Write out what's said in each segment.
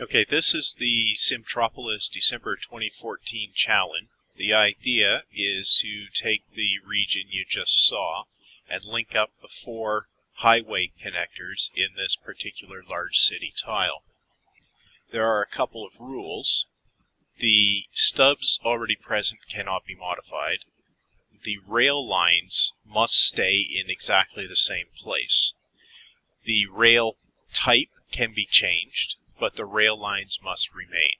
Okay, this is the Simtropolis December 2014 challenge. The idea is to take the region you just saw and link up the four highway connectors in this particular large city tile. There are a couple of rules. The stubs already present cannot be modified. The rail lines must stay in exactly the same place. The rail type can be changed but the rail lines must remain.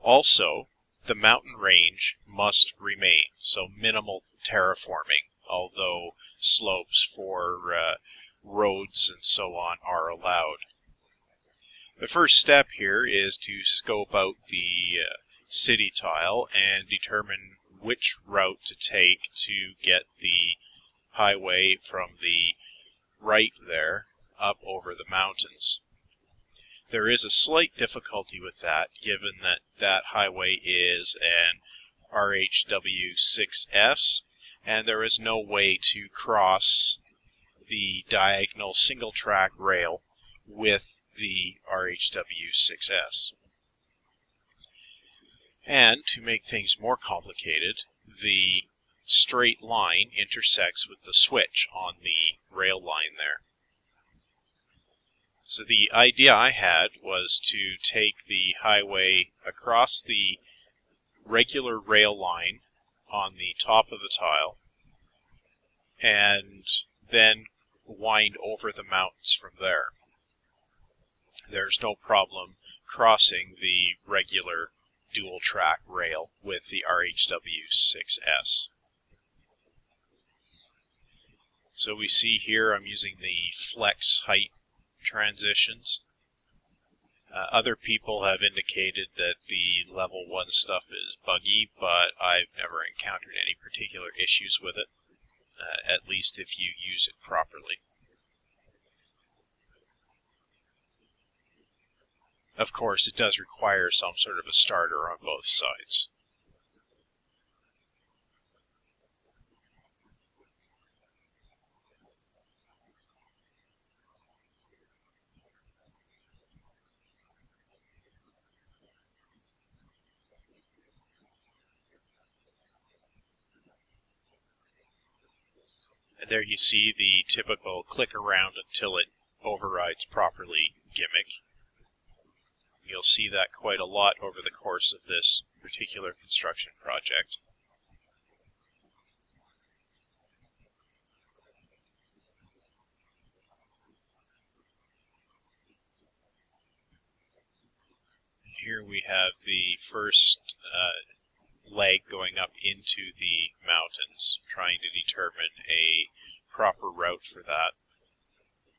Also, the mountain range must remain, so minimal terraforming, although slopes for uh, roads and so on are allowed. The first step here is to scope out the uh, city tile and determine which route to take to get the highway from the right there up over the mountains. There is a slight difficulty with that, given that that highway is an RHW6S, and there is no way to cross the diagonal single track rail with the RHW6S. And to make things more complicated, the straight line intersects with the switch on the rail line there. So the idea I had was to take the highway across the regular rail line on the top of the tile and then wind over the mountains from there. There's no problem crossing the regular dual track rail with the RHW6S. So we see here I'm using the flex height transitions. Uh, other people have indicated that the level 1 stuff is buggy, but I've never encountered any particular issues with it, uh, at least if you use it properly. Of course, it does require some sort of a starter on both sides. And there you see the typical click around until it overrides properly gimmick. You'll see that quite a lot over the course of this particular construction project. Here we have the first uh, leg going up into the mountains, trying to determine a proper route for that,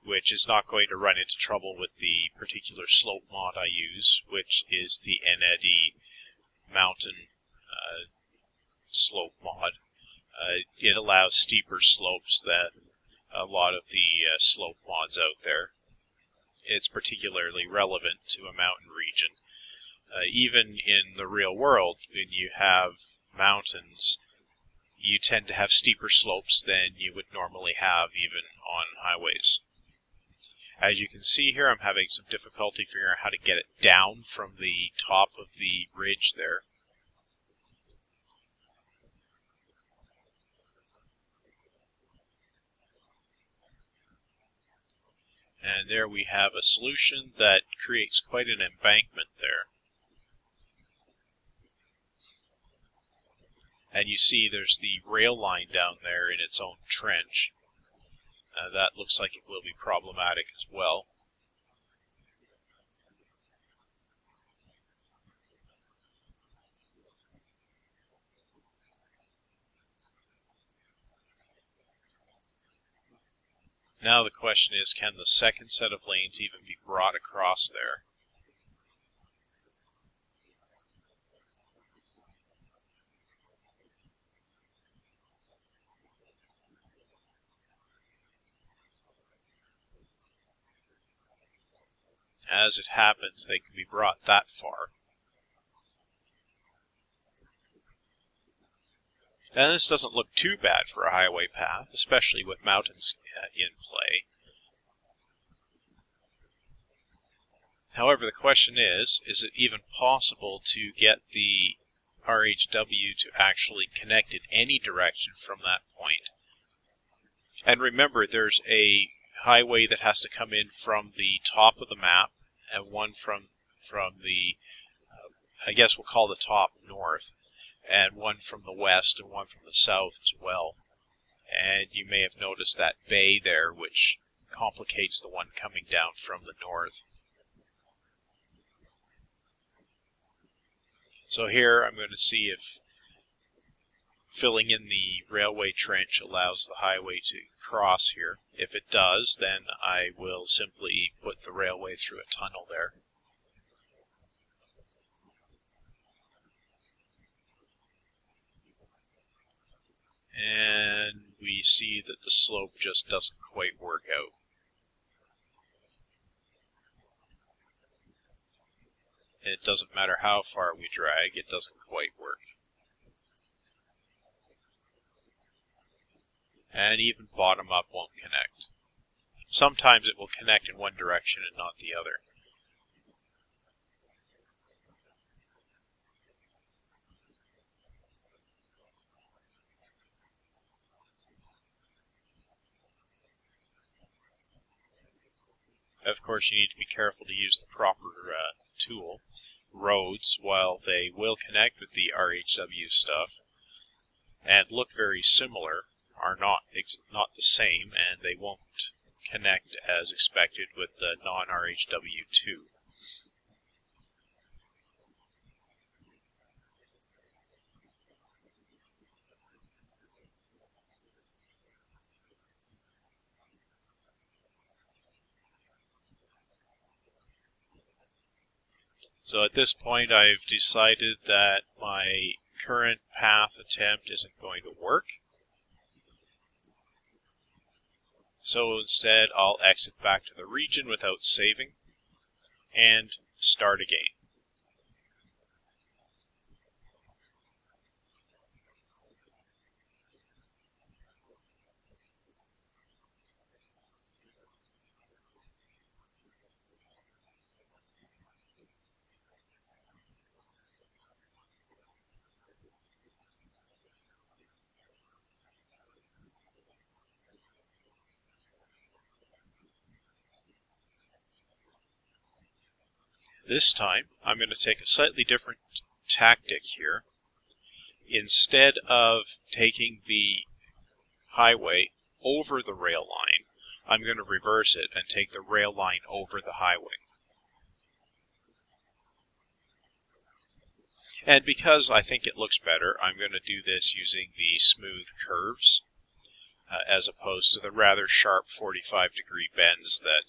which is not going to run into trouble with the particular slope mod I use, which is the NED mountain uh, slope mod. Uh, it allows steeper slopes than a lot of the uh, slope mods out there. It's particularly relevant to a mountain region uh, even in the real world, when you have mountains, you tend to have steeper slopes than you would normally have even on highways. As you can see here, I'm having some difficulty figuring out how to get it down from the top of the ridge there. And there we have a solution that creates quite an embankment there. And you see there's the rail line down there in its own trench. Uh, that looks like it will be problematic as well. Now the question is, can the second set of lanes even be brought across there? As it happens, they can be brought that far. And this doesn't look too bad for a highway path, especially with mountains uh, in play. However, the question is, is it even possible to get the RHW to actually connect in any direction from that point? And remember, there's a highway that has to come in from the top of the map and one from from the, uh, I guess we'll call the top north, and one from the west and one from the south as well. And you may have noticed that bay there, which complicates the one coming down from the north. So here I'm going to see if filling in the railway trench allows the highway to cross here. If it does, then I will simply put the railway through a tunnel there. And we see that the slope just doesn't quite work out. It doesn't matter how far we drag, it doesn't quite work. And even bottom up won't connect. Sometimes it will connect in one direction and not the other. Of course, you need to be careful to use the proper uh, tool roads, while they will connect with the RHW stuff and look very similar, are not not the same, and they won't connect as expected with the non-RHW2. So at this point I've decided that my current path attempt isn't going to work. So instead I'll exit back to the region without saving and start again. This time, I'm going to take a slightly different tactic here. Instead of taking the highway over the rail line, I'm going to reverse it and take the rail line over the highway. And because I think it looks better, I'm going to do this using the smooth curves uh, as opposed to the rather sharp 45 degree bends that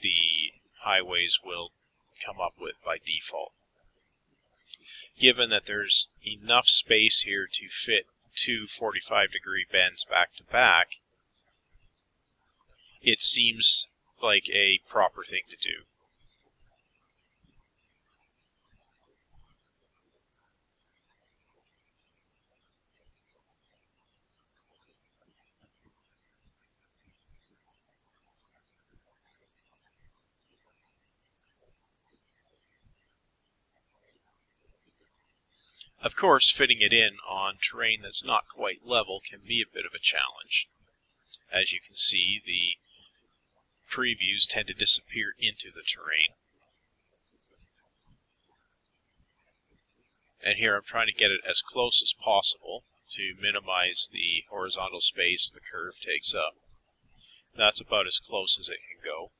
the highways will come up with by default. Given that there's enough space here to fit two 45 degree bends back to back, it seems like a proper thing to do. Of course, fitting it in on terrain that's not quite level can be a bit of a challenge. As you can see, the previews tend to disappear into the terrain. And here I'm trying to get it as close as possible to minimize the horizontal space the curve takes up. That's about as close as it can go.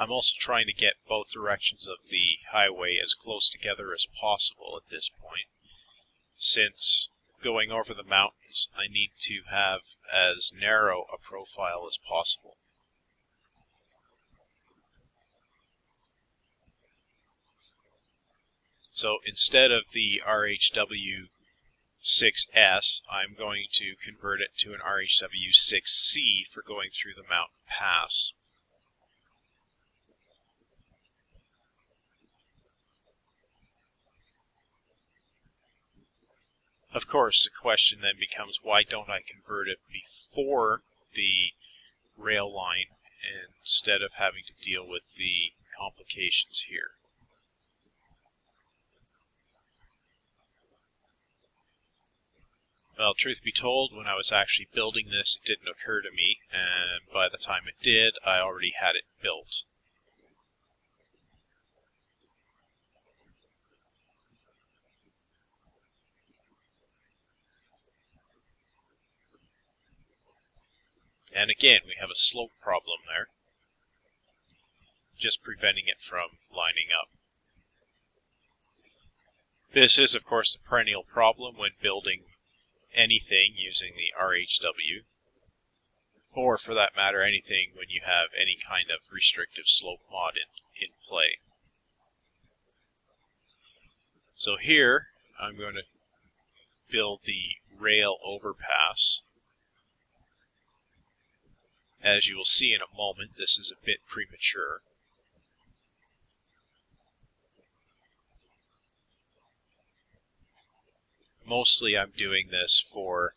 I'm also trying to get both directions of the highway as close together as possible at this point, since going over the mountains I need to have as narrow a profile as possible. So instead of the RHW 6S, I'm going to convert it to an RHW 6C for going through the mountain pass. Of course, the question then becomes why don't I convert it before the rail line instead of having to deal with the complications here? Well, truth be told, when I was actually building this, it didn't occur to me, and by the time it did, I already had it built. And again, we have a slope problem there, just preventing it from lining up. This is, of course, the perennial problem when building anything using the RHW, or for that matter, anything when you have any kind of restrictive slope mod in, in play. So here, I'm going to build the rail overpass. As you will see in a moment, this is a bit premature. mostly I'm doing this for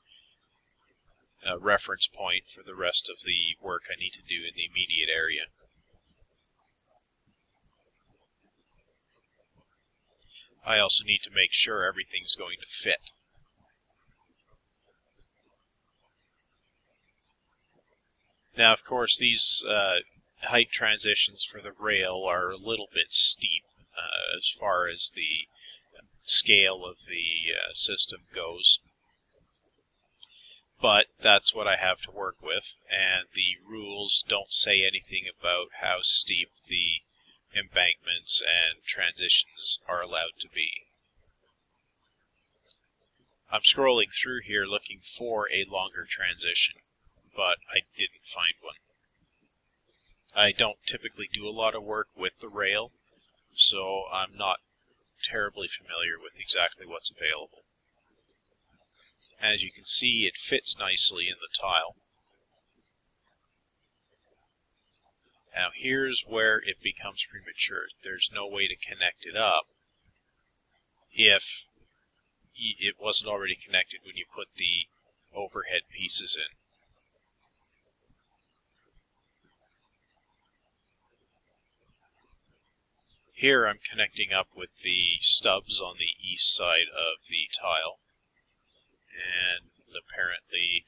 a reference point for the rest of the work I need to do in the immediate area. I also need to make sure everything's going to fit. Now, of course, these uh, height transitions for the rail are a little bit steep uh, as far as the scale of the uh, system goes. But that's what I have to work with, and the rules don't say anything about how steep the embankments and transitions are allowed to be. I'm scrolling through here looking for a longer transition, but I didn't find one. I don't typically do a lot of work with the rail, so I'm not terribly familiar with exactly what's available. As you can see, it fits nicely in the tile. Now here's where it becomes premature. There's no way to connect it up if it wasn't already connected when you put the overhead pieces in. Here I'm connecting up with the stubs on the east side of the tile. And apparently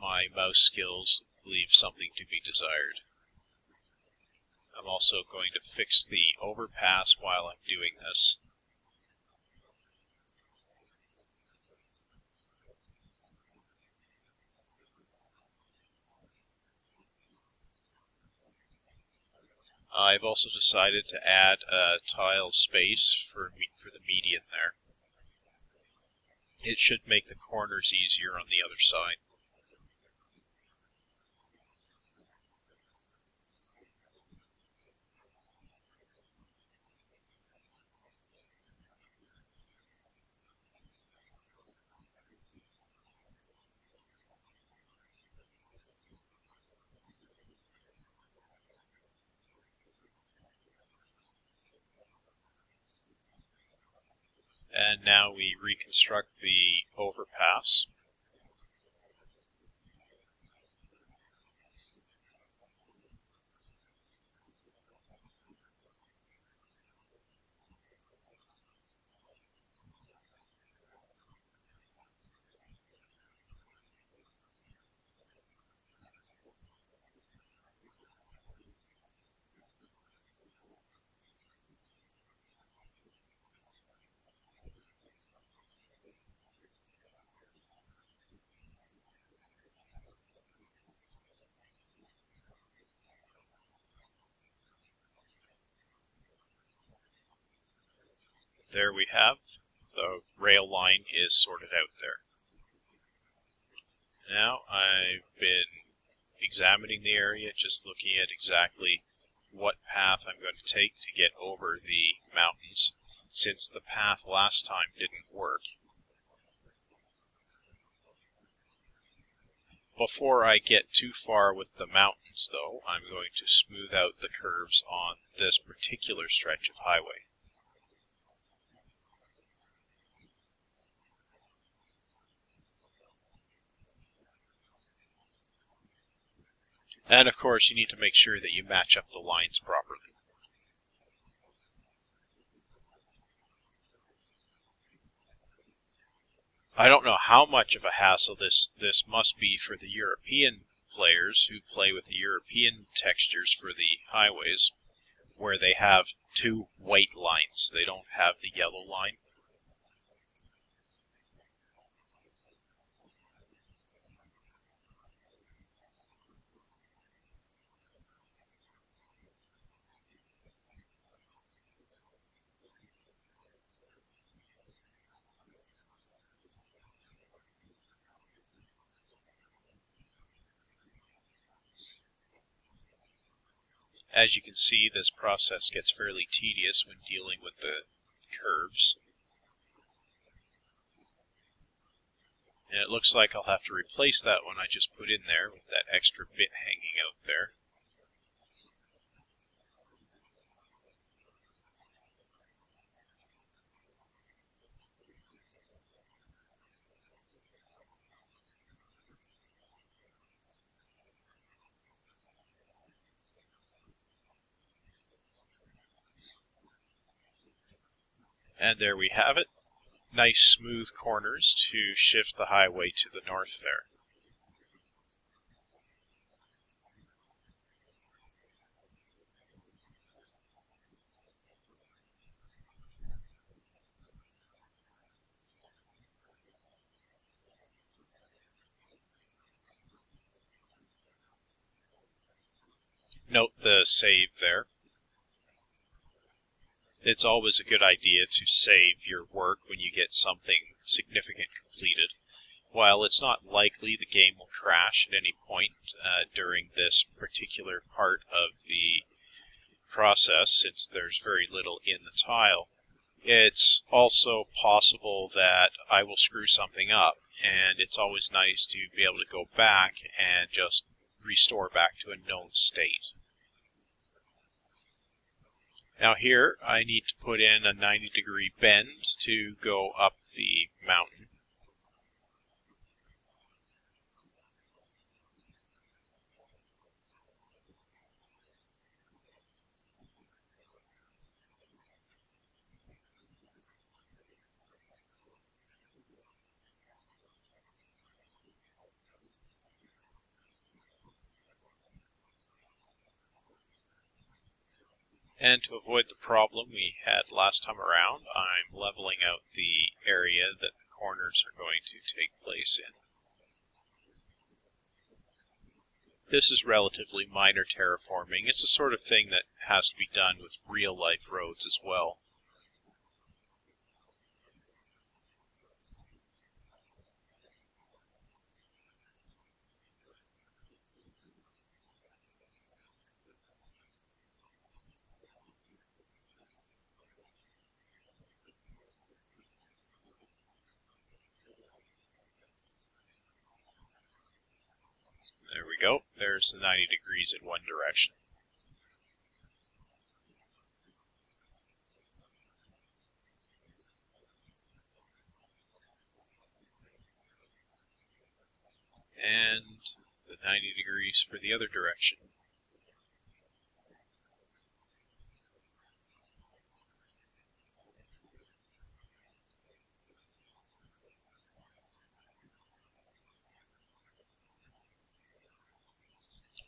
my mouse skills leave something to be desired. I'm also going to fix the overpass while I'm doing this. I've also decided to add a tile space for, for the median there. It should make the corners easier on the other side. And now we reconstruct the overpass. There we have the rail line is sorted out there. Now I've been examining the area, just looking at exactly what path I'm going to take to get over the mountains, since the path last time didn't work. Before I get too far with the mountains, though, I'm going to smooth out the curves on this particular stretch of highway. And of course, you need to make sure that you match up the lines properly. I don't know how much of a hassle this, this must be for the European players who play with the European textures for the highways, where they have two white lines. They don't have the yellow line. As you can see, this process gets fairly tedious when dealing with the curves. And it looks like I'll have to replace that one I just put in there with that extra bit hanging out there. And there we have it. Nice smooth corners to shift the highway to the north there. Note the save there it's always a good idea to save your work when you get something significant completed. While it's not likely the game will crash at any point uh, during this particular part of the process, since there's very little in the tile, it's also possible that I will screw something up, and it's always nice to be able to go back and just restore back to a known state. Now here I need to put in a 90 degree bend to go up the mountain. And to avoid the problem we had last time around, I'm leveling out the area that the corners are going to take place in. This is relatively minor terraforming. It's the sort of thing that has to be done with real-life roads as well. There we There's the 90 degrees in one direction. And the 90 degrees for the other direction.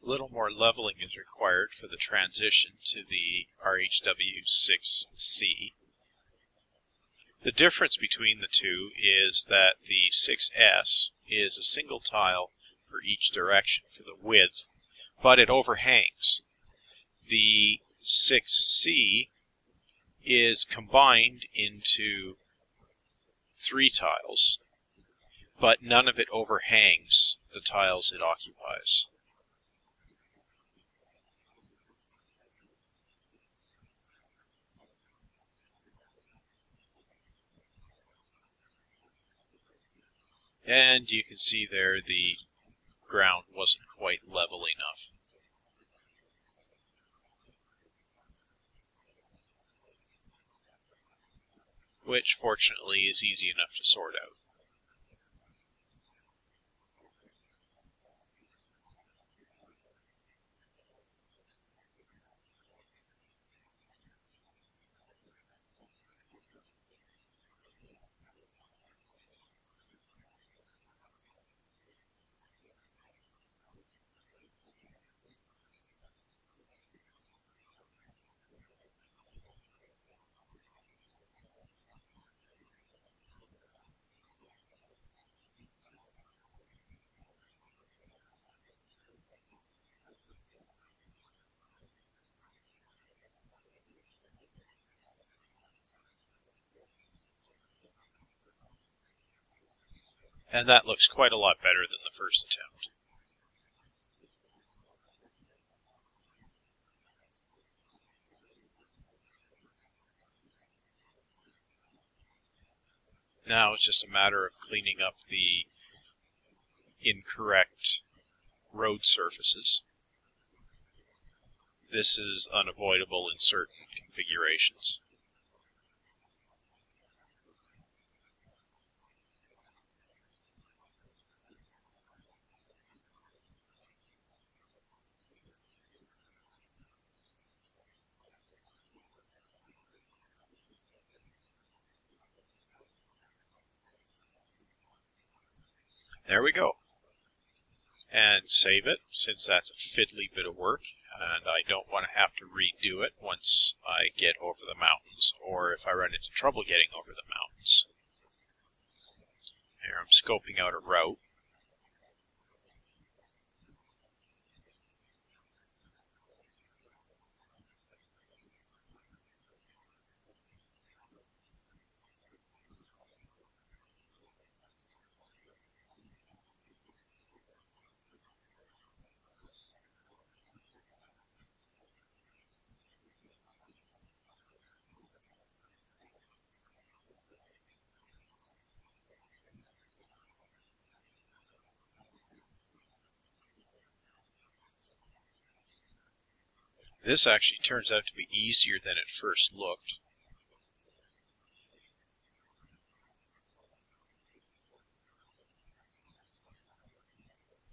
Little more leveling is required for the transition to the RHW6C. The difference between the two is that the 6S is a single tile for each direction for the width, but it overhangs. The 6C is combined into three tiles, but none of it overhangs the tiles it occupies. And you can see there the ground wasn't quite level enough. Which, fortunately, is easy enough to sort out. And that looks quite a lot better than the first attempt. Now it's just a matter of cleaning up the incorrect road surfaces. This is unavoidable in certain configurations. There we go. And save it, since that's a fiddly bit of work, and I don't want to have to redo it once I get over the mountains, or if I run into trouble getting over the mountains. Here I'm scoping out a route. This actually turns out to be easier than it first looked.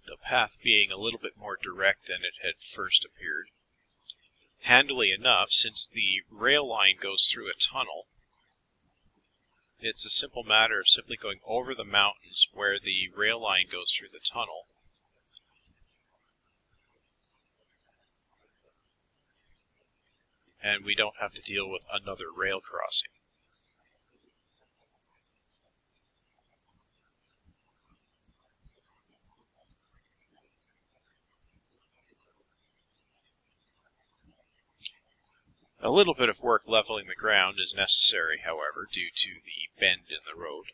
The path being a little bit more direct than it had first appeared. Handily enough, since the rail line goes through a tunnel, it's a simple matter of simply going over the mountains where the rail line goes through the tunnel and we don't have to deal with another rail crossing. A little bit of work leveling the ground is necessary, however, due to the bend in the road.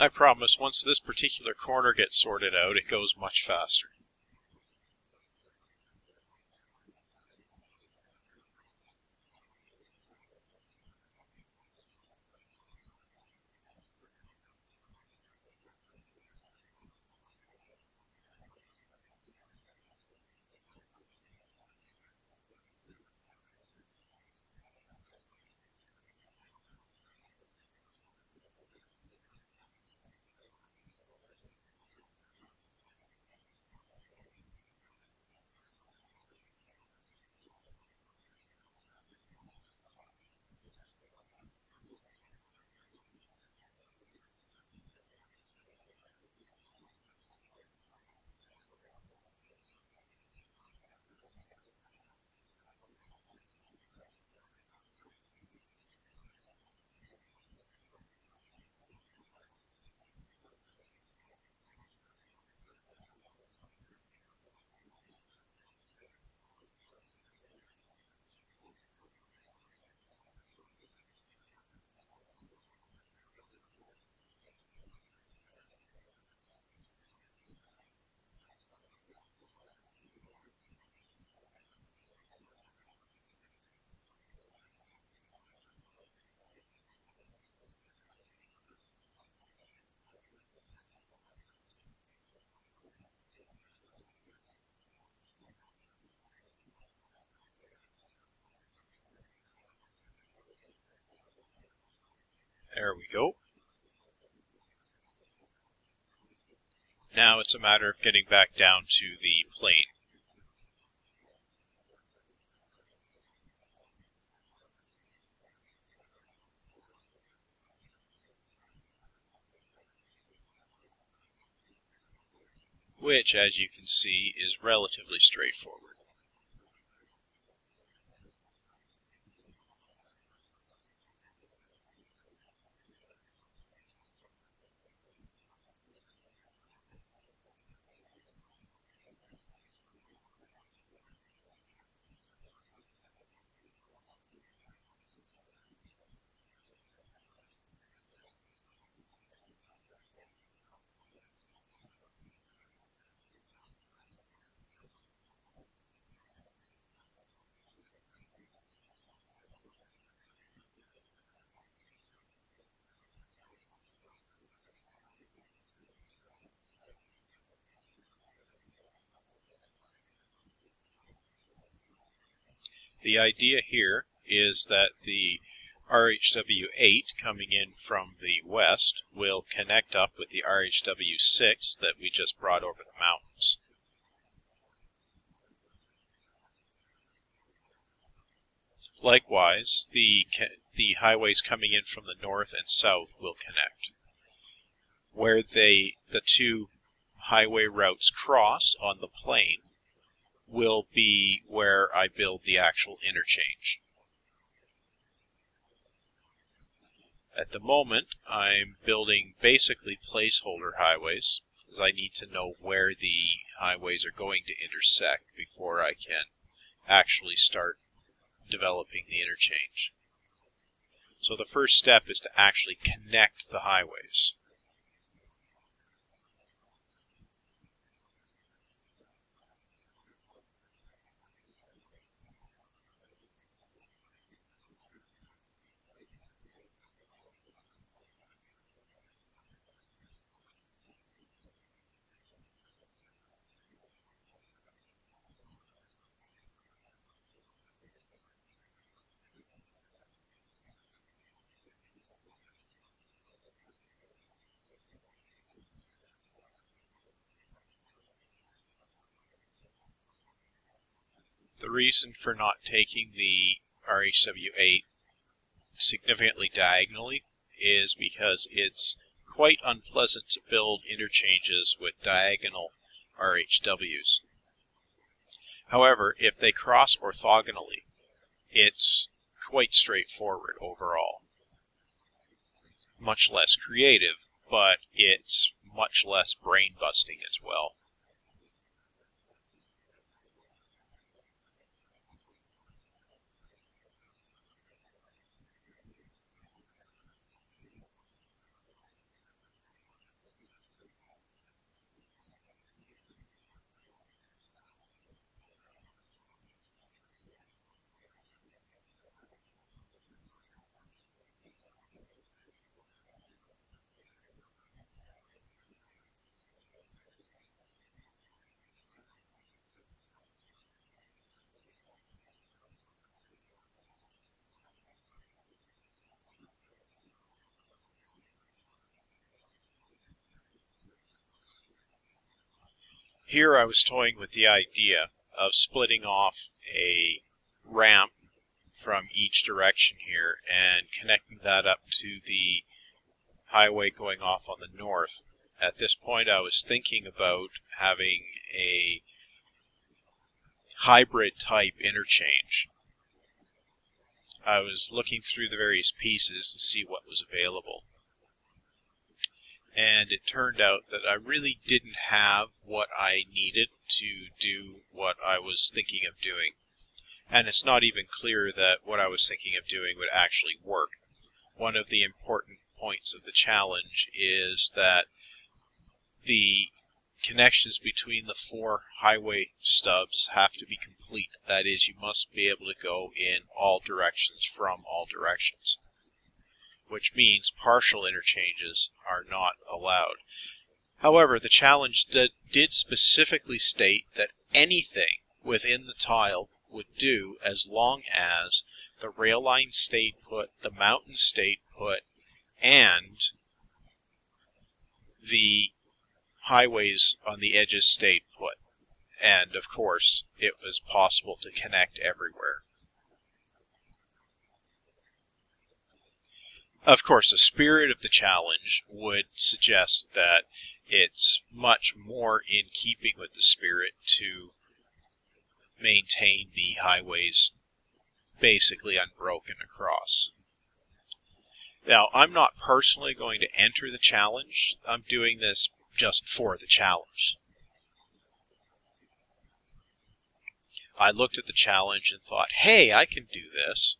I promise once this particular corner gets sorted out, it goes much faster. There we go. Now it's a matter of getting back down to the plain. Which, as you can see, is relatively straightforward. The idea here is that the RHW8 coming in from the west will connect up with the RHW6 that we just brought over the mountains. Likewise, the, the highways coming in from the north and south will connect. Where they the two highway routes cross on the plain will be where I build the actual interchange. At the moment, I'm building basically placeholder highways, because I need to know where the highways are going to intersect before I can actually start developing the interchange. So the first step is to actually connect the highways. The reason for not taking the RHW8 significantly diagonally is because it's quite unpleasant to build interchanges with diagonal RHWs. However, if they cross orthogonally, it's quite straightforward overall. Much less creative, but it's much less brain busting as well. Here I was toying with the idea of splitting off a ramp from each direction here and connecting that up to the highway going off on the north. At this point I was thinking about having a hybrid type interchange. I was looking through the various pieces to see what was available and it turned out that I really didn't have what I needed to do what I was thinking of doing. And it's not even clear that what I was thinking of doing would actually work. One of the important points of the challenge is that the connections between the four highway stubs have to be complete. That is, you must be able to go in all directions from all directions which means partial interchanges are not allowed. However, the challenge did, did specifically state that anything within the tile would do as long as the rail line stayed put, the mountain stayed put, and the highways on the edges stayed put. And of course, it was possible to connect everywhere. Of course, the spirit of the challenge would suggest that it's much more in keeping with the spirit to maintain the highways basically unbroken across. Now, I'm not personally going to enter the challenge. I'm doing this just for the challenge. I looked at the challenge and thought, hey, I can do this.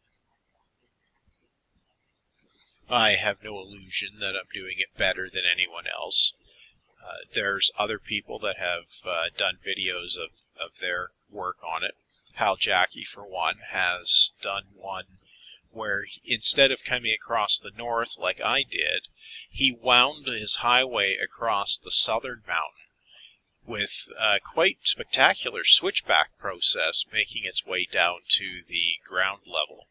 I have no illusion that I'm doing it better than anyone else. Uh, there's other people that have uh, done videos of, of their work on it. Hal Jackie, for one, has done one where instead of coming across the north like I did, he wound his highway across the southern mountain with a quite spectacular switchback process making its way down to the ground level.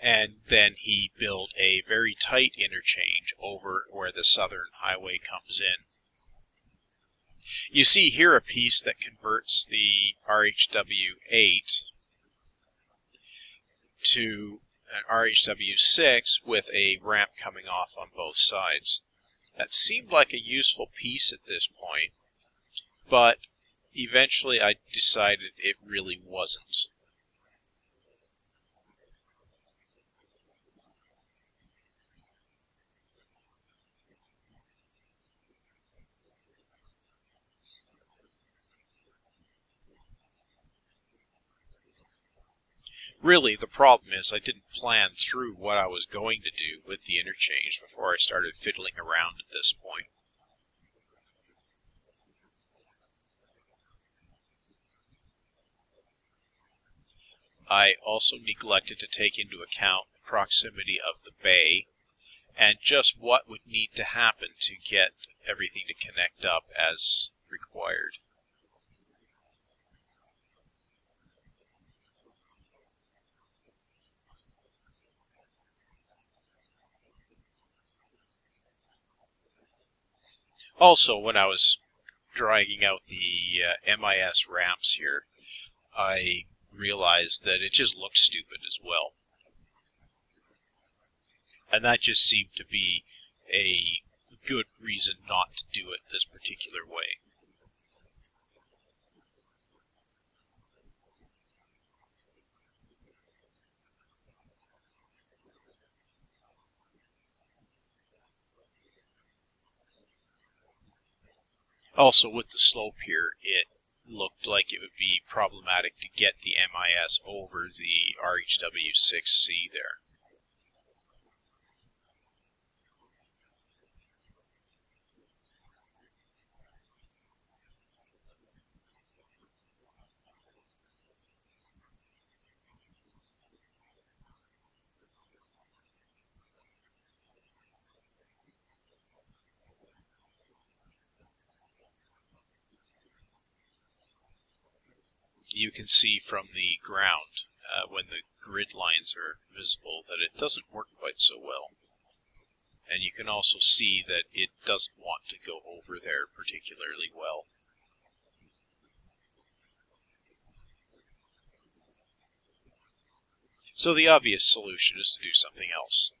And then he built a very tight interchange over where the southern highway comes in. You see here a piece that converts the RHW8 to uh, an RHW6 with a ramp coming off on both sides. That seemed like a useful piece at this point, but eventually I decided it really wasn't. Really, the problem is I didn't plan through what I was going to do with the interchange before I started fiddling around at this point. I also neglected to take into account the proximity of the bay and just what would need to happen to get everything to connect up as required. Also, when I was dragging out the uh, MIS ramps here, I realized that it just looked stupid as well. And that just seemed to be a good reason not to do it this particular way. Also, with the slope here, it looked like it would be problematic to get the MIS over the RHW6C there. You can see from the ground uh, when the grid lines are visible that it doesn't work quite so well. And you can also see that it doesn't want to go over there particularly well. So the obvious solution is to do something else.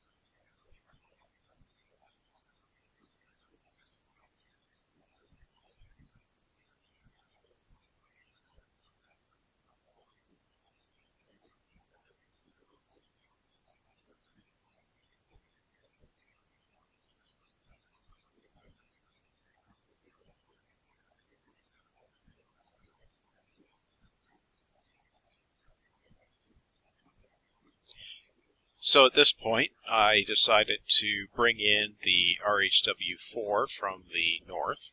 So at this point, I decided to bring in the RHW4 from the north.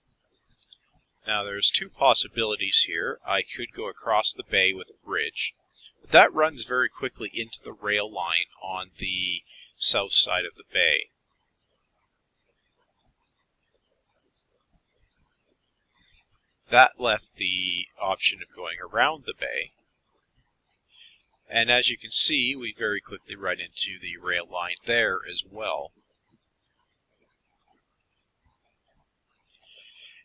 Now there's two possibilities here. I could go across the bay with a bridge, but that runs very quickly into the rail line on the south side of the bay. That left the option of going around the bay, and as you can see, we very quickly run into the rail line there as well.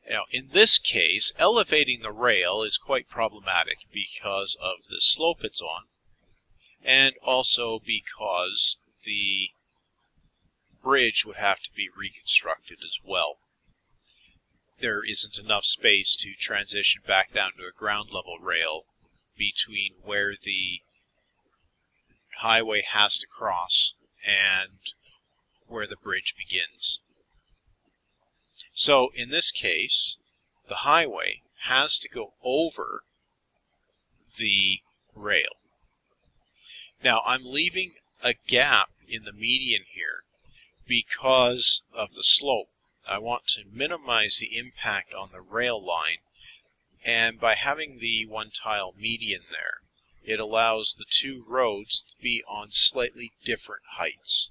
Now, in this case, elevating the rail is quite problematic because of the slope it's on, and also because the bridge would have to be reconstructed as well. There isn't enough space to transition back down to a ground level rail between where the highway has to cross and where the bridge begins. So in this case, the highway has to go over the rail. Now I'm leaving a gap in the median here because of the slope. I want to minimize the impact on the rail line and by having the one tile median there it allows the two roads to be on slightly different heights.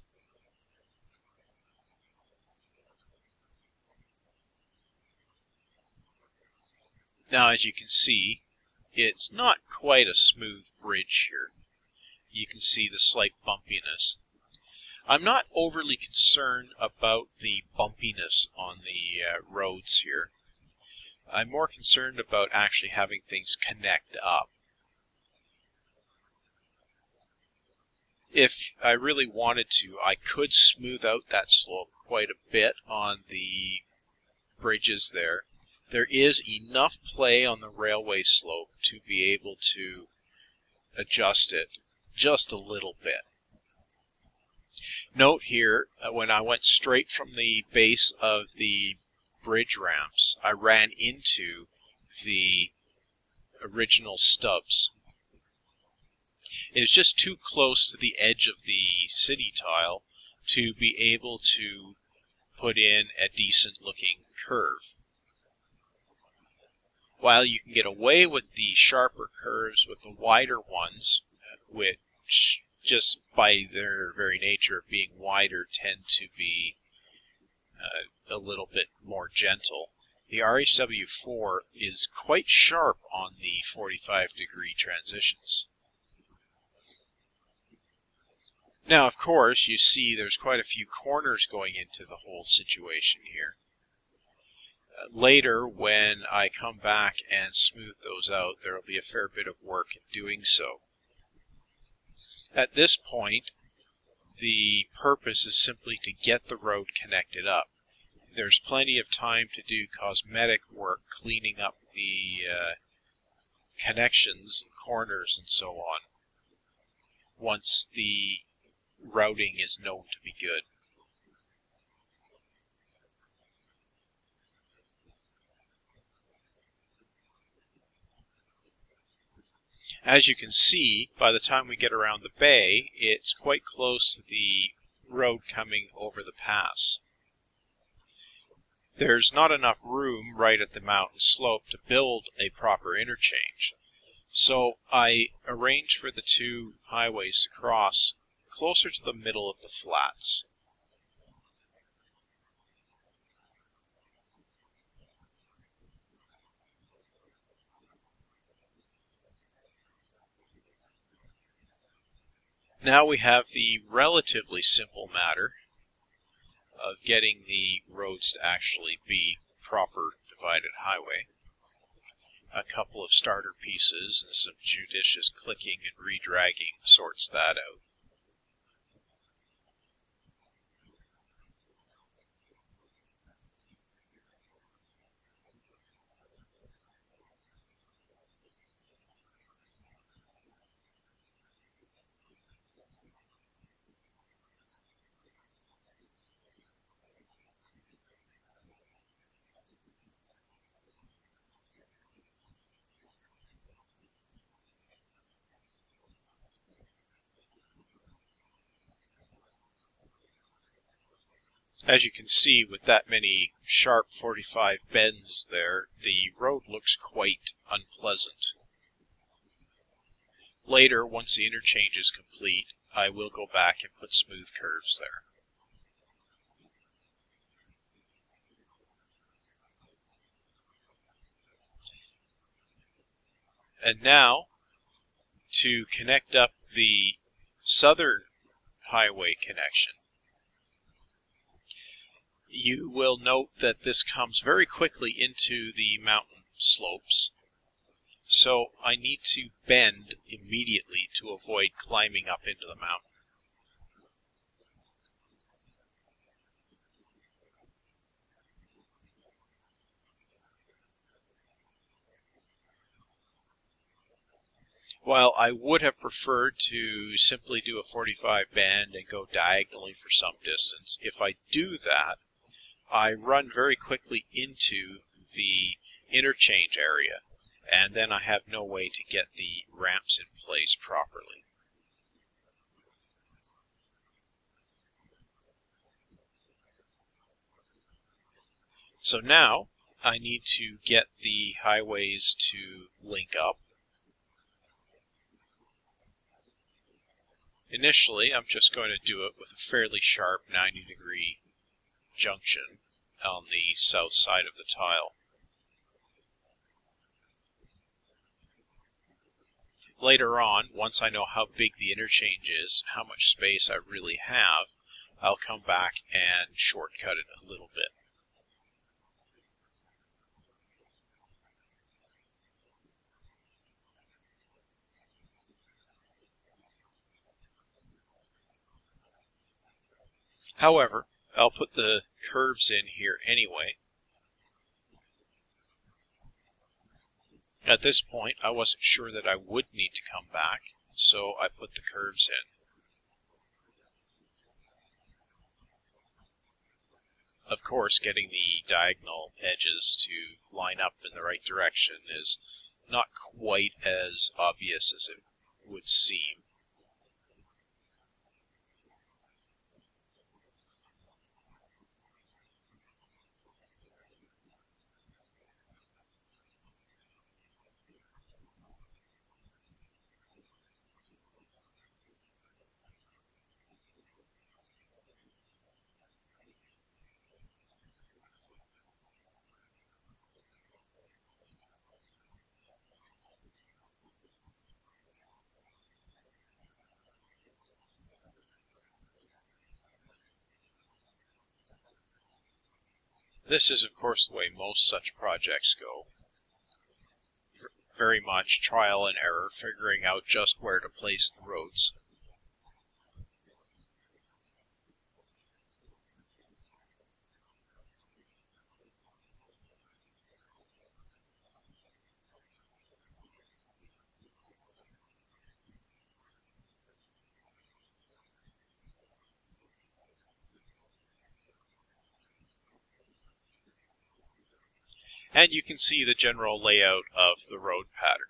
Now as you can see it's not quite a smooth bridge here you can see the slight bumpiness. I'm not overly concerned about the bumpiness on the uh, roads here. I'm more concerned about actually having things connect up. If I really wanted to, I could smooth out that slope quite a bit on the bridges there. There is enough play on the railway slope to be able to adjust it just a little bit. Note here, uh, when I went straight from the base of the bridge ramps, I ran into the original stubs. Is just too close to the edge of the city tile to be able to put in a decent looking curve. While you can get away with the sharper curves with the wider ones, which just by their very nature of being wider tend to be uh, a little bit more gentle. The RHW4 is quite sharp on the 45 degree transitions. Now, of course, you see there's quite a few corners going into the whole situation here. Uh, later, when I come back and smooth those out, there will be a fair bit of work in doing so. At this point, the purpose is simply to get the road connected up. There's plenty of time to do cosmetic work, cleaning up the uh, connections, corners, and so on, once the routing is known to be good. As you can see, by the time we get around the bay, it's quite close to the road coming over the pass. There's not enough room right at the mountain slope to build a proper interchange. So I arranged for the two highways to cross closer to the middle of the flats. Now we have the relatively simple matter of getting the roads to actually be proper divided highway. A couple of starter pieces and some judicious clicking and redragging sorts that out. As you can see, with that many sharp 45 bends there, the road looks quite unpleasant. Later, once the interchange is complete, I will go back and put smooth curves there. And now, to connect up the southern highway connection, you will note that this comes very quickly into the mountain slopes. So I need to bend immediately to avoid climbing up into the mountain. While I would have preferred to simply do a 45 bend and go diagonally for some distance, if I do that, I run very quickly into the interchange area, and then I have no way to get the ramps in place properly. So now I need to get the highways to link up. Initially, I'm just going to do it with a fairly sharp 90 degree junction on the south side of the tile. Later on, once I know how big the interchange is, how much space I really have, I'll come back and shortcut it a little bit. However, I'll put the curves in here anyway. At this point, I wasn't sure that I would need to come back, so I put the curves in. Of course, getting the diagonal edges to line up in the right direction is not quite as obvious as it would seem. This is, of course, the way most such projects go. Very much trial and error, figuring out just where to place the roads. And you can see the general layout of the road pattern.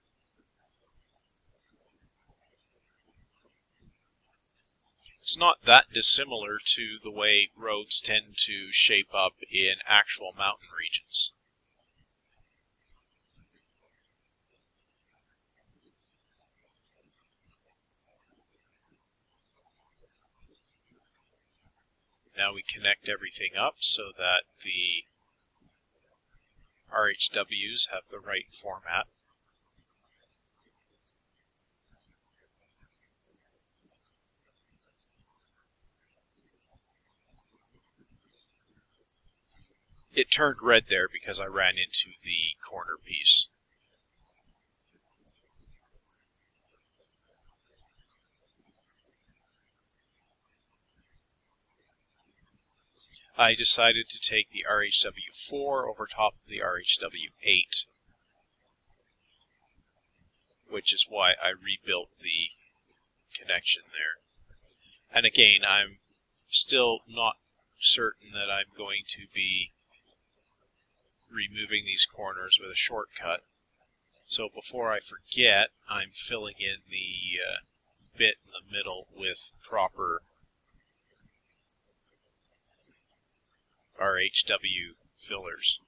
It's not that dissimilar to the way roads tend to shape up in actual mountain regions. Now we connect everything up so that the RHWs have the right format. It turned red there because I ran into the corner piece. I decided to take the RHW4 over top of the RHW8, which is why I rebuilt the connection there. And again, I'm still not certain that I'm going to be removing these corners with a shortcut. So before I forget, I'm filling in the uh, bit in the middle with proper RHW fillers.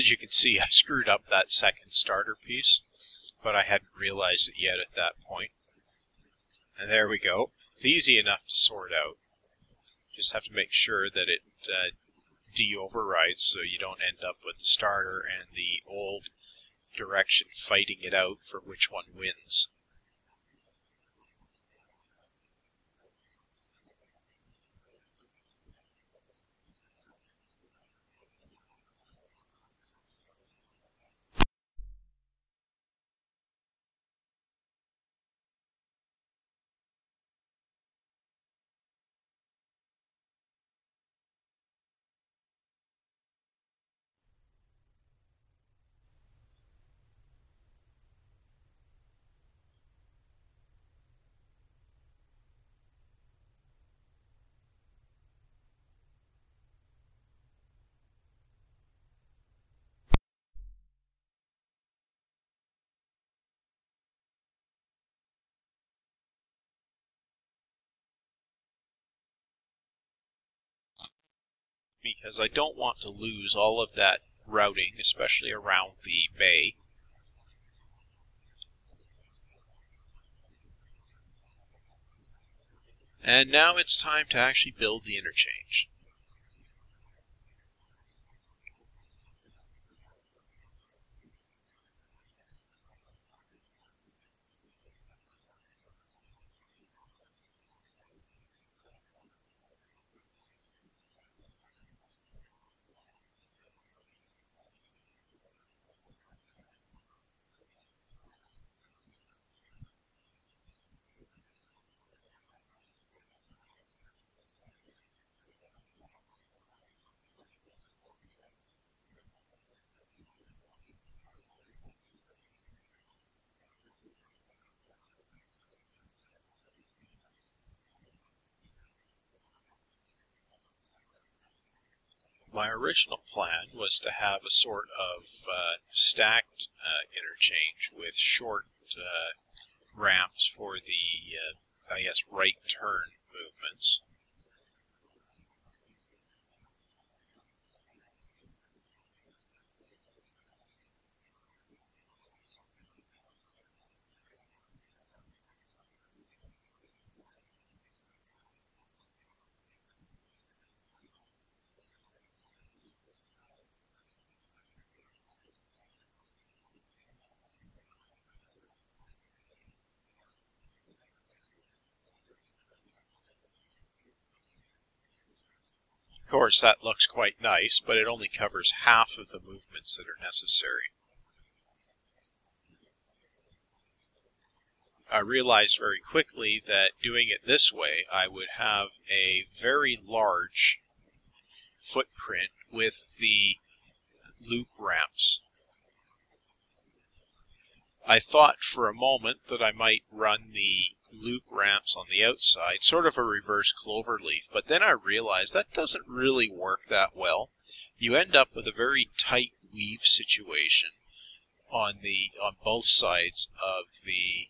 As you can see, I screwed up that second starter piece, but I hadn't realized it yet at that point. And there we go. It's easy enough to sort out. Just have to make sure that it uh, de-overrides so you don't end up with the starter and the old direction fighting it out for which one wins. Because I don't want to lose all of that routing, especially around the bay. And now it's time to actually build the interchange. My original plan was to have a sort of uh, stacked uh, interchange with short uh, ramps for the, uh, I guess, right turn movements. Of course, that looks quite nice, but it only covers half of the movements that are necessary. I realized very quickly that doing it this way, I would have a very large footprint with the loop ramps. I thought for a moment that I might run the loop ramps on the outside, sort of a reverse clover leaf. But then I realized that doesn't really work that well. You end up with a very tight weave situation on the on both sides of the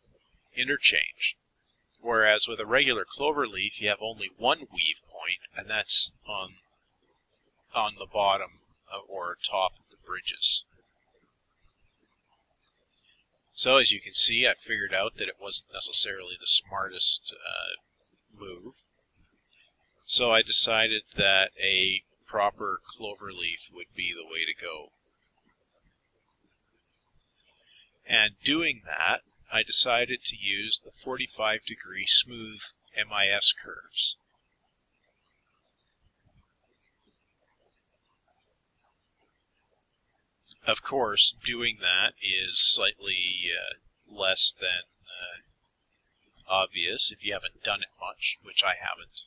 interchange. Whereas with a regular clover leaf, you have only one weave point, and that's on on the bottom uh, or top of the bridges. So as you can see, I figured out that it wasn't necessarily the smartest uh, move. So I decided that a proper clover leaf would be the way to go. And doing that, I decided to use the 45 degree smooth MIS curves. Of course, doing that is slightly uh, less than uh, obvious if you haven't done it much, which I haven't.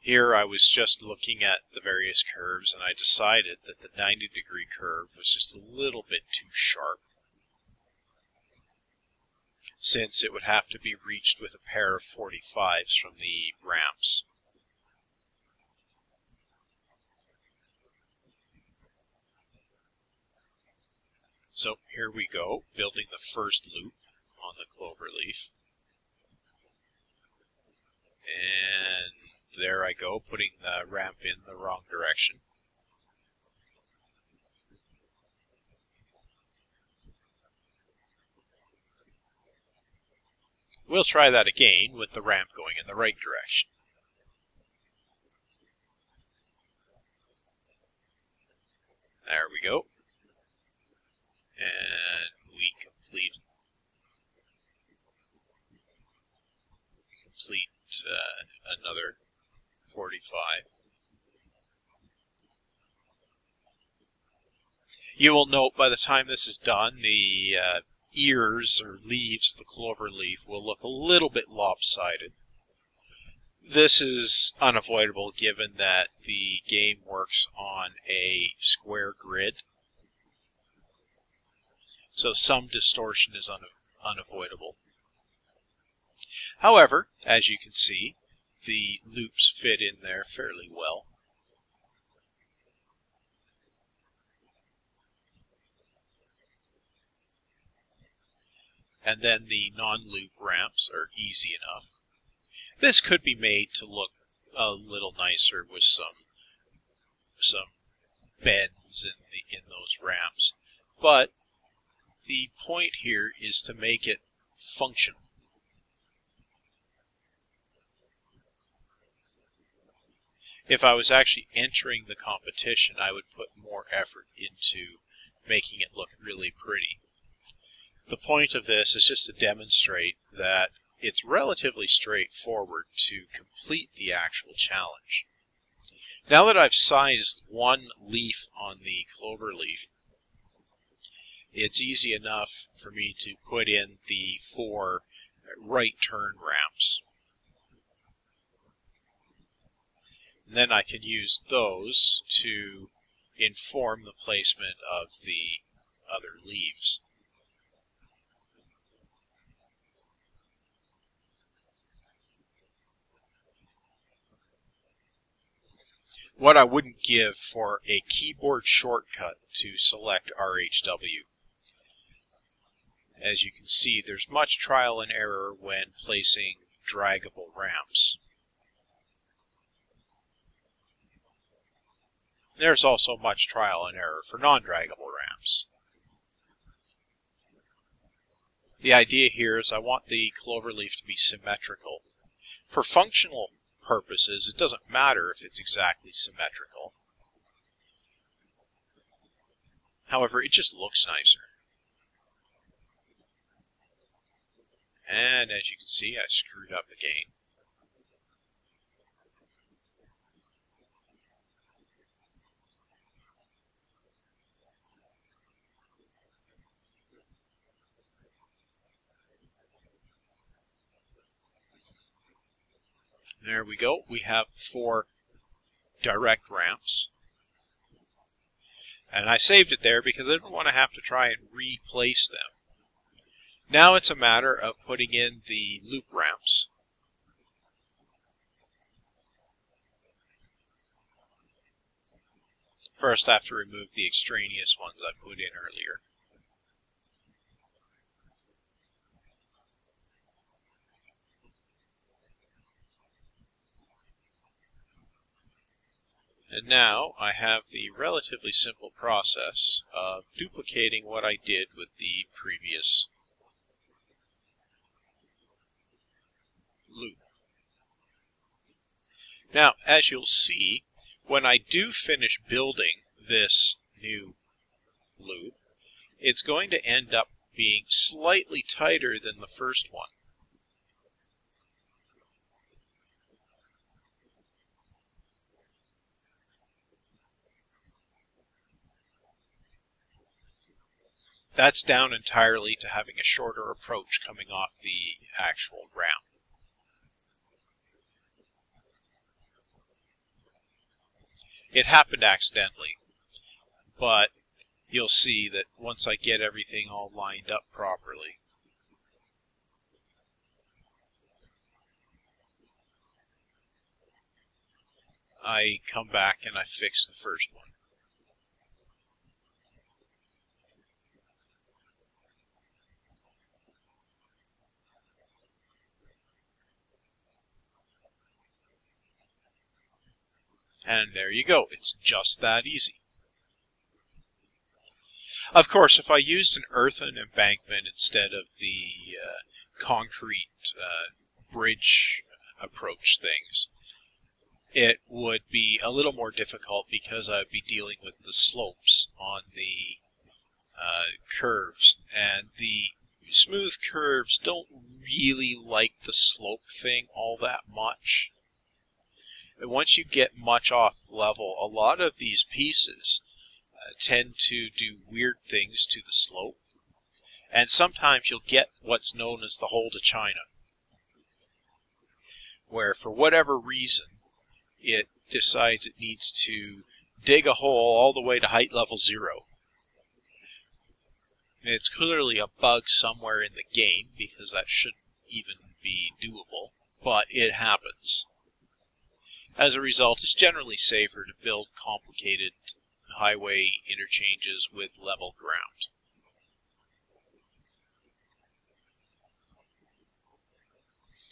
Here I was just looking at the various curves and I decided that the 90 degree curve was just a little bit too sharp since it would have to be reached with a pair of 45s from the ramps. So here we go, building the first loop on the clover leaf. And there I go, putting the ramp in the wrong direction. We'll try that again with the ramp going in the right direction. There we go. And we complete complete uh, another 45. You will note by the time this is done, the uh, ears or leaves of the clover leaf will look a little bit lopsided. This is unavoidable given that the game works on a square grid. So some distortion is un unavoidable. However, as you can see, the loops fit in there fairly well. and then the non-loop ramps are easy enough. This could be made to look a little nicer with some some bends in the in those ramps, but the point here is to make it function. If I was actually entering the competition, I would put more effort into making it look really pretty. The point of this is just to demonstrate that it's relatively straightforward to complete the actual challenge. Now that I've sized one leaf on the clover leaf, it's easy enough for me to put in the four right turn ramps. And then I can use those to inform the placement of the other leaves. what I wouldn't give for a keyboard shortcut to select RHW. As you can see, there's much trial and error when placing draggable ramps. There's also much trial and error for non-draggable ramps. The idea here is I want the cloverleaf to be symmetrical. For functional purposes, it doesn't matter if it's exactly symmetrical. However, it just looks nicer. And as you can see, I screwed up again. There we go. We have four direct ramps. And I saved it there because I didn't want to have to try and replace them. Now it's a matter of putting in the loop ramps. First I have to remove the extraneous ones I put in earlier. And now I have the relatively simple process of duplicating what I did with the previous loop. Now, as you'll see, when I do finish building this new loop, it's going to end up being slightly tighter than the first one. That's down entirely to having a shorter approach coming off the actual ramp. It happened accidentally, but you'll see that once I get everything all lined up properly, I come back and I fix the first one. And there you go. It's just that easy. Of course, if I used an earthen embankment instead of the uh, concrete uh, bridge approach things, it would be a little more difficult because I would be dealing with the slopes on the uh, curves. And the smooth curves don't really like the slope thing all that much. Once you get much off level, a lot of these pieces uh, tend to do weird things to the slope. And sometimes you'll get what's known as the hole to China, where for whatever reason, it decides it needs to dig a hole all the way to height level zero. It's clearly a bug somewhere in the game because that shouldn't even be doable, but it happens. As a result, it's generally safer to build complicated highway interchanges with level ground.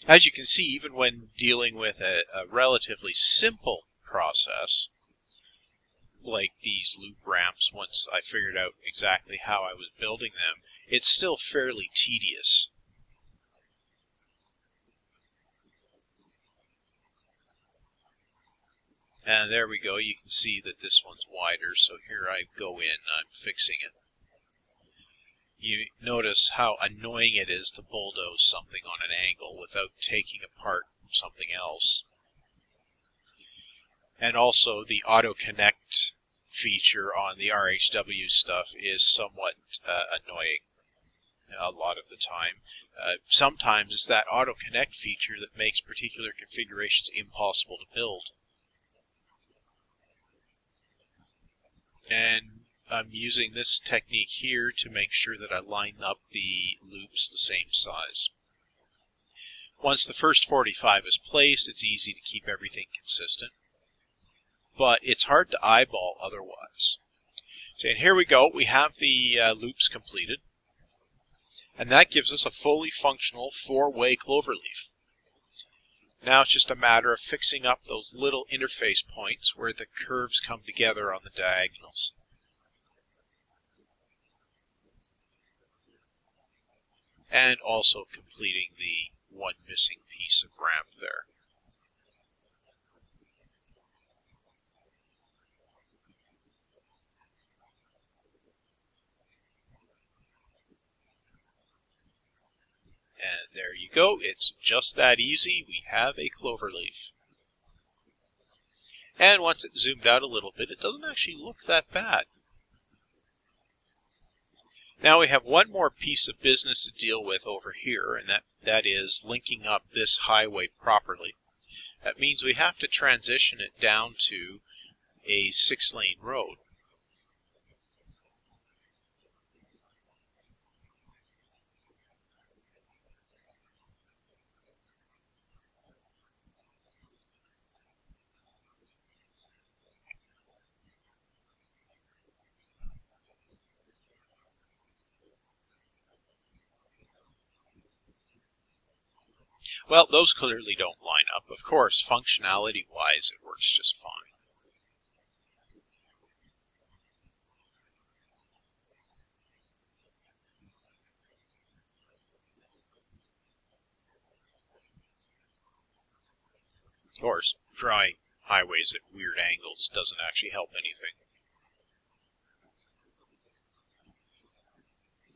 As you can see, even when dealing with a, a relatively simple process, like these loop ramps, once I figured out exactly how I was building them, it's still fairly tedious. And there we go. You can see that this one's wider, so here I go in, I'm fixing it you notice how annoying it is to bulldoze something on an angle without taking apart something else. And also the auto connect feature on the RHW stuff is somewhat uh, annoying a lot of the time. Uh, sometimes it's that auto connect feature that makes particular configurations impossible to build. And I'm using this technique here to make sure that I line up the loops the same size. Once the first 45 is placed, it's easy to keep everything consistent, but it's hard to eyeball otherwise. So, and here we go, we have the uh, loops completed, and that gives us a fully functional four-way cloverleaf. Now it's just a matter of fixing up those little interface points where the curves come together on the diagonals. and also completing the one missing piece of ramp there. And there you go. It's just that easy. We have a clover leaf. And once it's zoomed out a little bit, it doesn't actually look that bad. Now we have one more piece of business to deal with over here, and that, that is linking up this highway properly. That means we have to transition it down to a six-lane road. Well, those clearly don't line up. Of course, functionality-wise, it works just fine. Of course, drawing highways at weird angles doesn't actually help anything.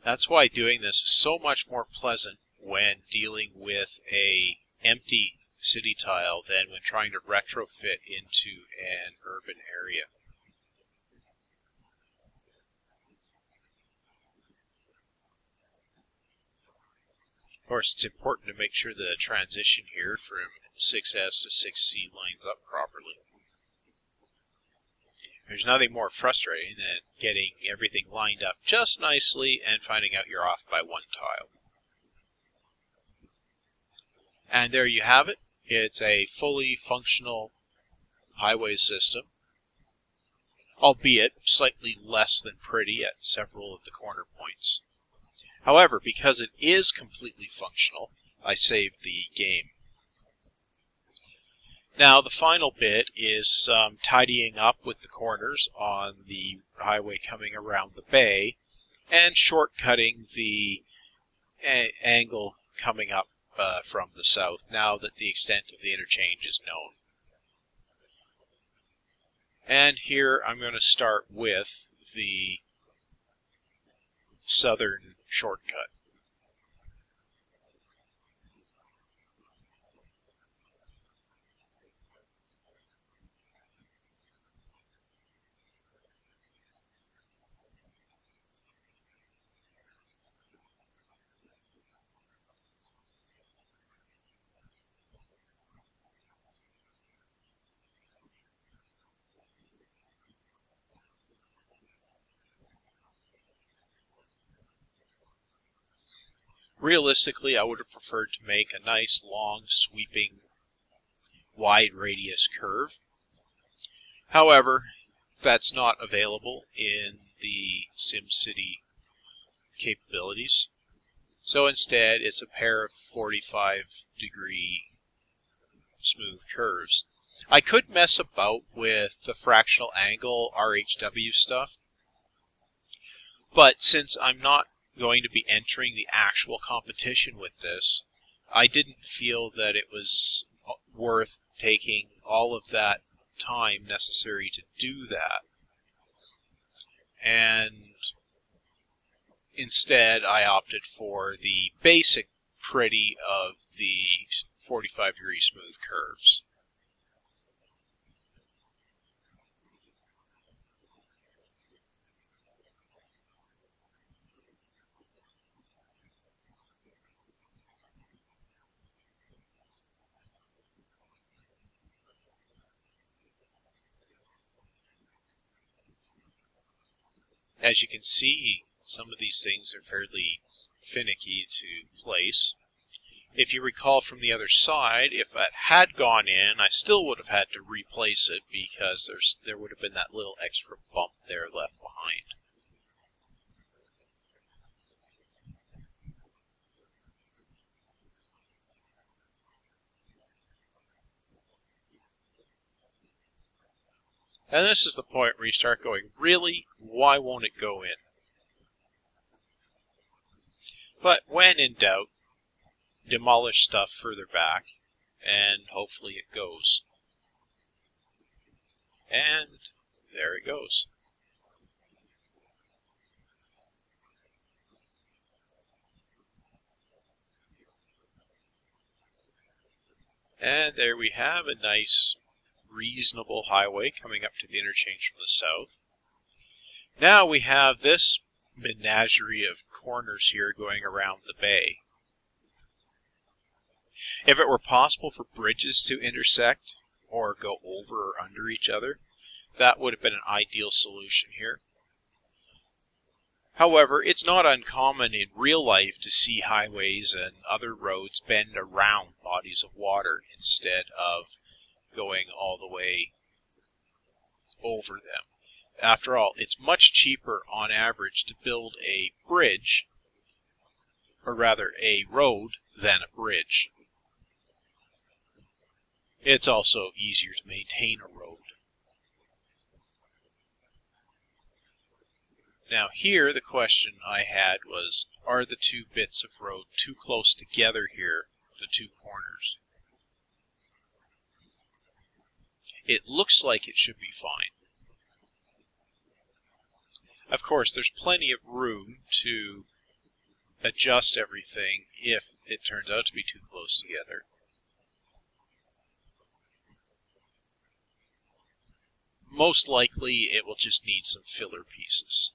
That's why doing this is so much more pleasant when dealing with a empty city tile than when trying to retrofit into an urban area. Of course, it's important to make sure the transition here from 6S to 6C lines up properly. There's nothing more frustrating than getting everything lined up just nicely and finding out you're off by one tile. And there you have it. It's a fully functional highway system, albeit slightly less than pretty at several of the corner points. However, because it is completely functional, I saved the game. Now, the final bit is some tidying up with the corners on the highway coming around the bay and shortcutting the angle coming up uh, from the south now that the extent of the interchange is known. And here I'm going to start with the southern shortcut. Realistically, I would have preferred to make a nice, long, sweeping, wide radius curve. However, that's not available in the SimCity capabilities. So instead, it's a pair of 45 degree smooth curves. I could mess about with the fractional angle RHW stuff, but since I'm not going to be entering the actual competition with this, I didn't feel that it was worth taking all of that time necessary to do that. And instead, I opted for the basic pretty of the 45 degree smooth curves. As you can see, some of these things are fairly finicky to place. If you recall from the other side, if it had gone in, I still would have had to replace it because there's there would have been that little extra bump there left behind. And this is the point where you start going, really? Why won't it go in? But when in doubt, demolish stuff further back, and hopefully it goes. And there it goes. And there we have a nice reasonable highway coming up to the interchange from the south. Now we have this menagerie of corners here going around the bay. If it were possible for bridges to intersect or go over or under each other, that would have been an ideal solution here. However, it's not uncommon in real life to see highways and other roads bend around bodies of water instead of going all the way over them. After all, it's much cheaper on average to build a bridge, or rather a road, than a bridge. It's also easier to maintain a road. Now here the question I had was, are the two bits of road too close together here, the two corners? It looks like it should be fine. Of course, there's plenty of room to adjust everything if it turns out to be too close together. Most likely, it will just need some filler pieces.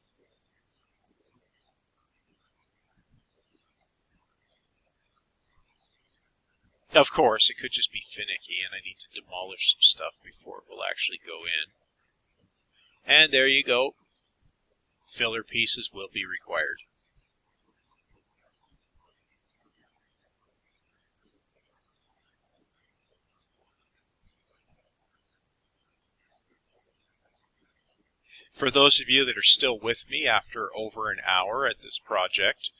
Of course, it could just be finicky and I need to demolish some stuff before it will actually go in. And there you go. Filler pieces will be required. For those of you that are still with me after over an hour at this project,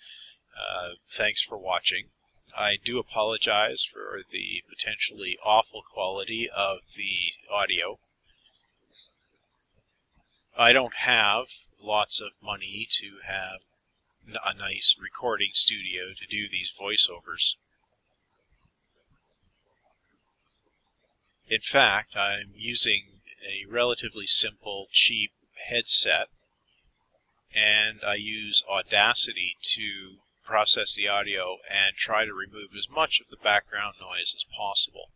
uh, thanks for watching. I do apologize for the potentially awful quality of the audio. I don't have lots of money to have a nice recording studio to do these voiceovers. In fact, I'm using a relatively simple, cheap headset, and I use Audacity to process the audio and try to remove as much of the background noise as possible.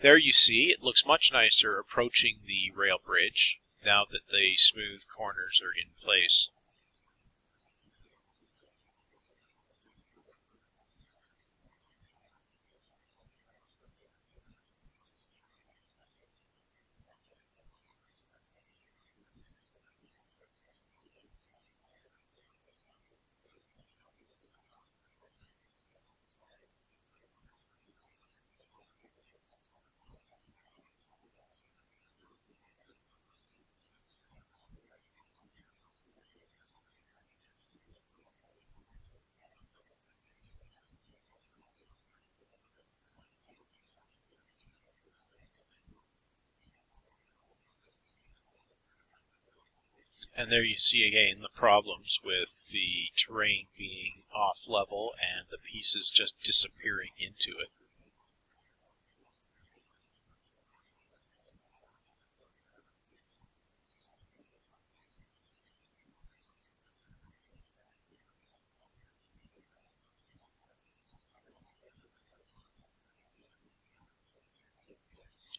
There you see, it looks much nicer approaching the rail bridge now that the smooth corners are in place. And there you see again the problems with the terrain being off level and the pieces just disappearing into it.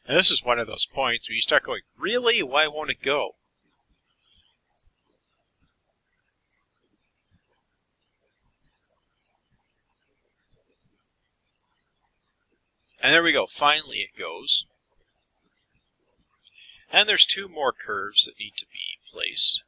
And this is one of those points where you start going, really? Why won't it go? And there we go. Finally it goes. And there's two more curves that need to be placed.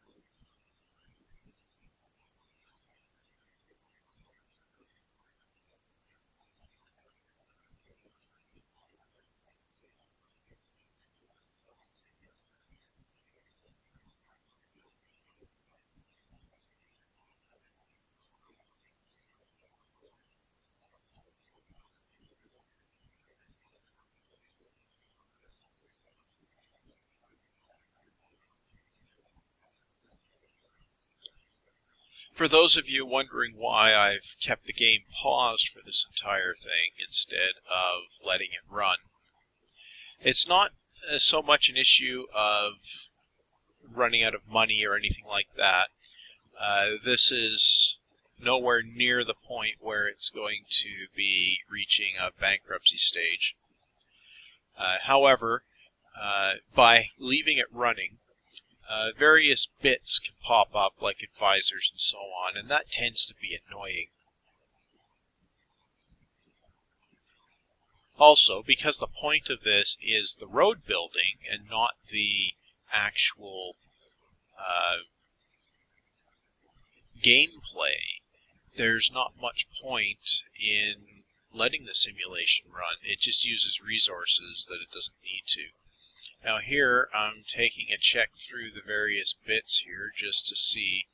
For those of you wondering why I've kept the game paused for this entire thing instead of letting it run, it's not uh, so much an issue of running out of money or anything like that. Uh, this is nowhere near the point where it's going to be reaching a bankruptcy stage. Uh, however, uh, by leaving it running, uh, various bits can pop up like advisors and so on, and that tends to be annoying. Also, because the point of this is the road building and not the actual uh, gameplay, there's not much point in letting the simulation run. It just uses resources that it doesn't need to. Now here I'm taking a check through the various bits here just to see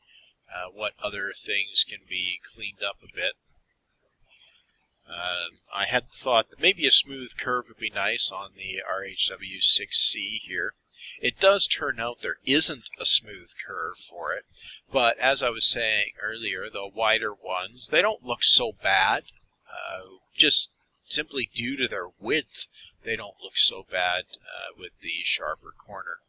uh, what other things can be cleaned up a bit. Uh, I had thought that maybe a smooth curve would be nice on the RHW6C here. It does turn out there isn't a smooth curve for it, but as I was saying earlier, the wider ones, they don't look so bad, uh, just simply due to their width they don't look so bad uh, with the sharper corner.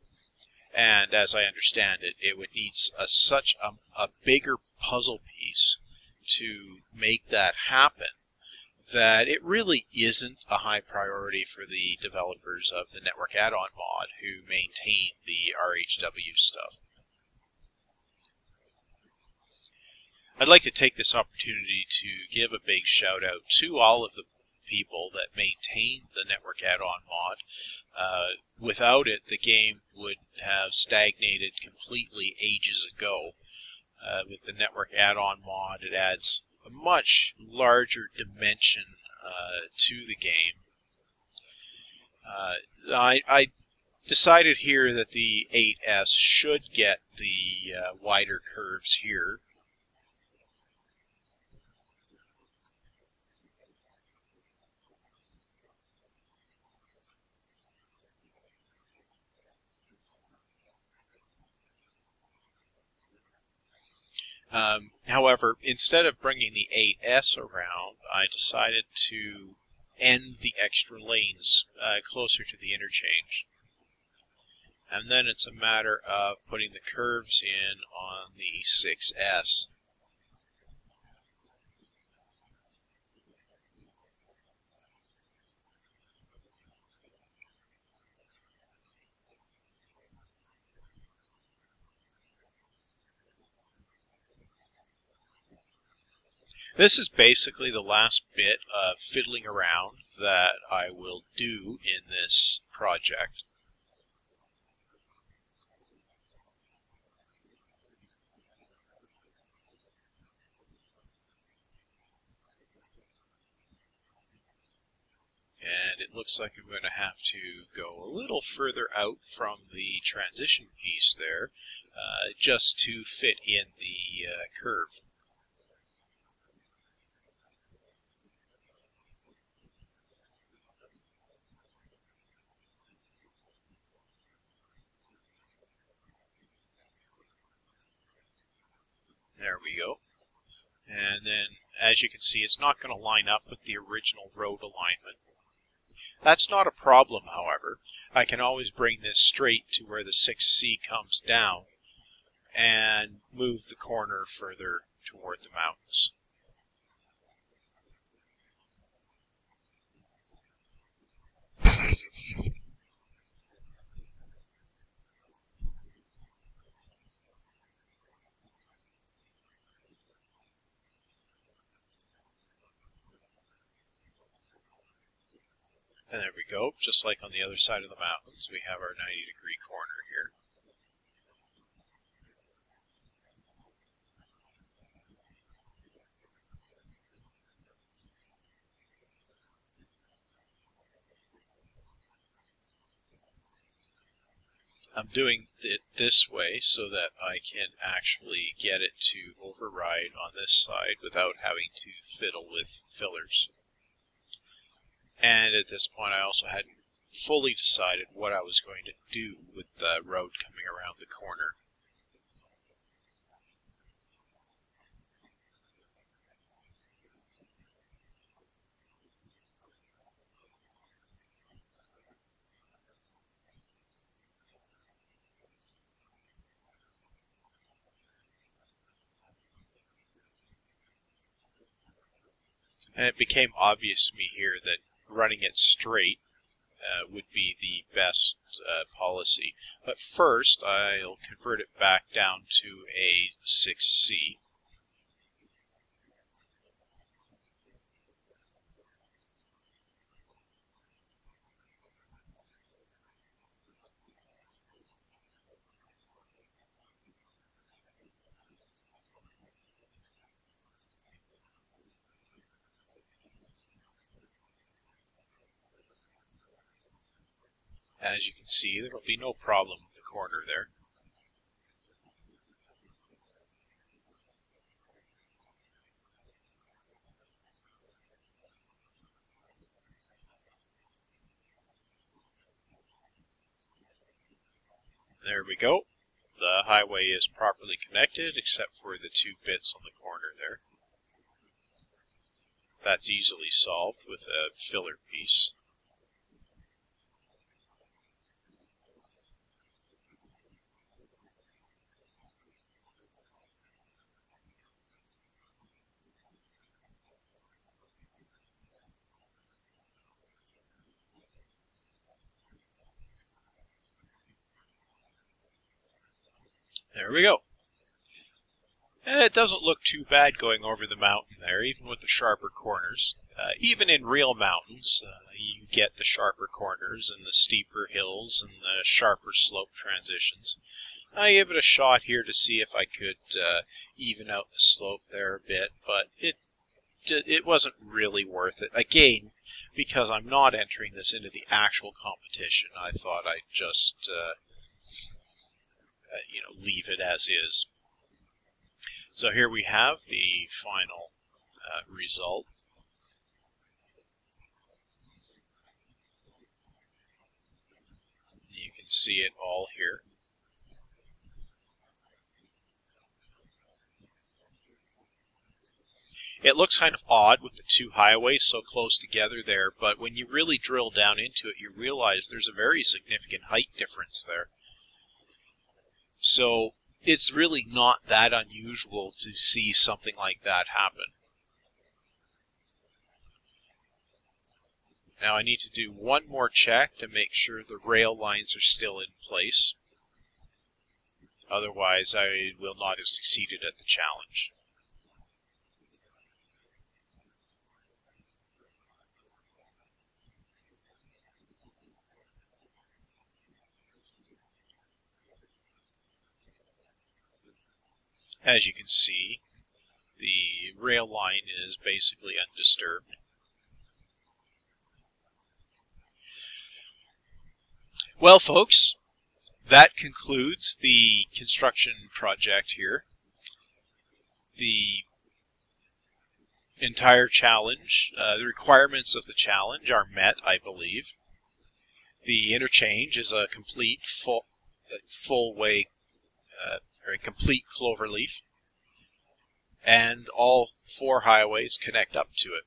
And as I understand it, it would need a, such a, a bigger puzzle piece to make that happen that it really isn't a high priority for the developers of the network add-on mod who maintain the RHW stuff. I'd like to take this opportunity to give a big shout out to all of the people that maintain the network add-on mod. Uh, without it, the game would have stagnated completely ages ago. Uh, with the network add-on mod, it adds a much larger dimension uh, to the game. Uh, I, I, decided here that the 8S should get the uh, wider curves here Um, however, instead of bringing the 8S around, I decided to end the extra lanes uh, closer to the interchange. and then it's a matter of putting the curves in on the 6S. This is basically the last bit of fiddling around that I will do in this project. and it looks like I'm going to have to go a little further out from the transition piece there uh, just to fit in the uh, curve. There we go. And then, as you can see, it's not going to line up with the original road alignment. That's not a problem, however. I can always bring this straight to where the 6C comes down and move the corner further toward the mountains. And there we go, just like on the other side of the mountains, we have our 90 degree corner here. I'm doing it this way so that I can actually get it to override on this side without having to fiddle with fillers. And at this point, I also hadn't fully decided what I was going to do with the road coming around the corner. And it became obvious to me here that running it straight uh, would be the best uh, policy. But first, I'll convert it back down to a 6C. As you can see, there will be no problem with the corner there. There we go. The highway is properly connected except for the two bits on the corner there. That's easily solved with a filler piece. There we go. And it doesn't look too bad going over the mountain there, even with the sharper corners. Uh, even in real mountains, uh, you get the sharper corners and the steeper hills and the sharper slope transitions. I gave it a shot here to see if I could uh, even out the slope there a bit, but it it wasn't really worth it. Again, because I'm not entering this into the actual competition, I thought I'd just uh, uh, you know, leave it as is. So here we have the final uh, result. You can see it all here. It looks kind of odd with the two highways so close together there, but when you really drill down into it, you realize there's a very significant height difference there. So it's really not that unusual to see something like that happen. Now I need to do one more check to make sure the rail lines are still in place. Otherwise I will not have succeeded at the challenge. As you can see, the rail line is basically undisturbed. Well, folks, that concludes the construction project here. The entire challenge, uh, the requirements of the challenge are met, I believe. The interchange is a complete full, full way, uh, or a complete cloverleaf, and all four highways connect up to it.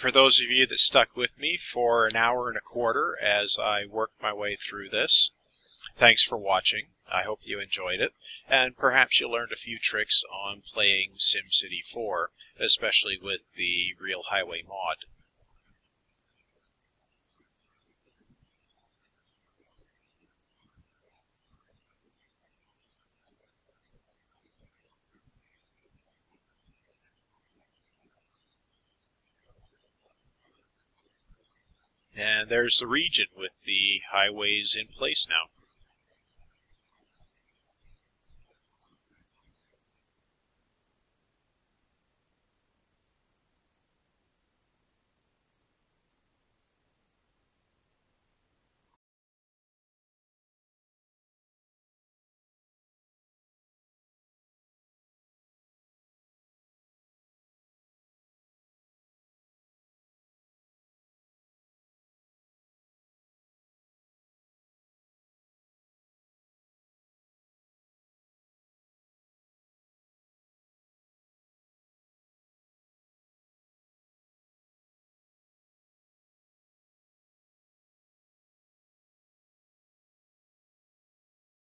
for those of you that stuck with me for an hour and a quarter as I worked my way through this, thanks for watching. I hope you enjoyed it, and perhaps you learned a few tricks on playing SimCity 4, especially with the Rural Highway mod. And there's the region with the highways in place now.